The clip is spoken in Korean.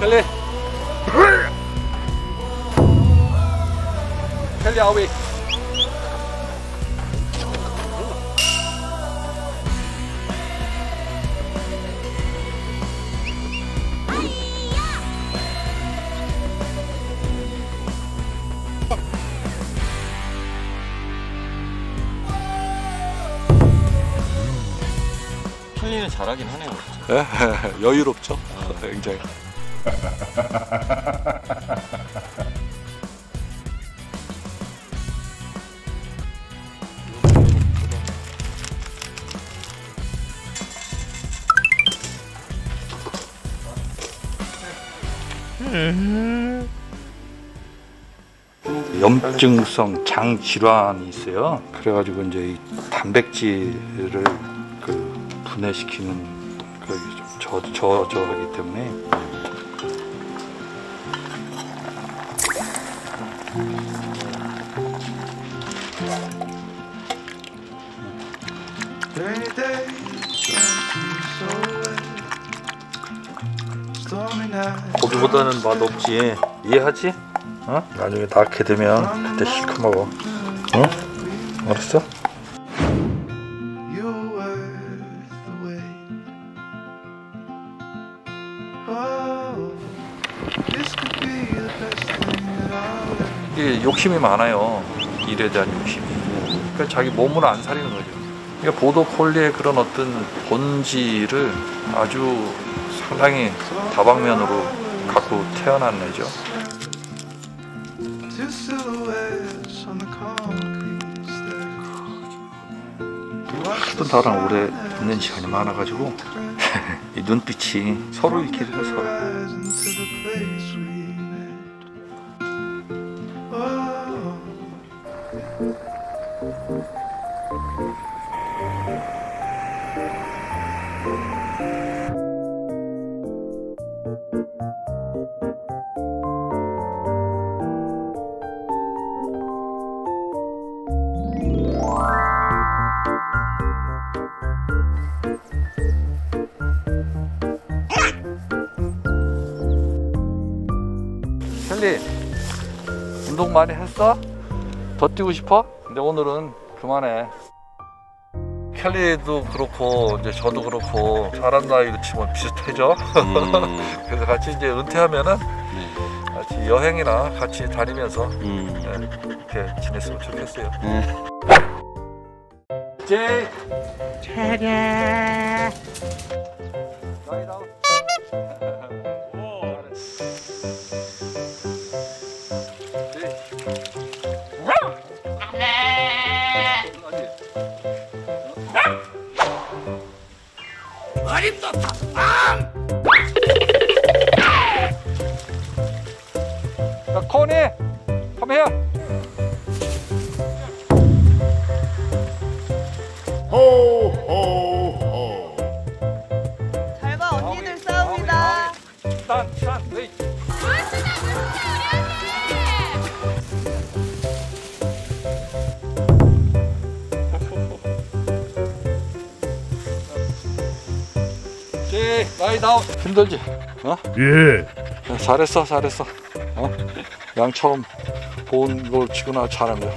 켈리 켈리 아우비 켈리는 잘하긴 하네요. 예, 여유롭죠? 굉장히 염증성 장 질환이 있어요. 그래가지고 이제 이 단백질을 그 분해시키는 그저 저 저하기 때문에 Rainy day, something so wet. Stormy night. 고기보다는 맛 없지 이해하지? 어? 나중에 낳게 되면 그때 실컷 먹어. 응? 알았어? Oh, 이게 욕심이 많아요. 일에 대한 욕심이. 그러니까 자기 몸을 안 사리는 거죠. 그러니까 보도 콜리의 그런 어떤 본질을 아주 상당히 다방면으로 갖고 태어난 애죠. 어떤 다랑 오래 있는 시간이 많아가지고 이 눈빛이 서로 거 서로. 켈리 운동 많이 했어? 더 뛰고 싶어? 근데 오늘은 그만해. 켈리도 그렇고 이제 저도 그렇고 사람 나이로 치면 비슷해져. 음, 그래서 같이 이제 은퇴하면은 네. 같이 여행이나 같이 다니면서 음, 네, 이렇게 지냈으면 좋겠어요. 네. 제이. 나 이나 오케이 라인 다운 힘들지? 어? 예 잘했어 잘했어 어? 양 처음 본 걸 치고나 잘한 거야